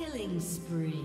Killing spree.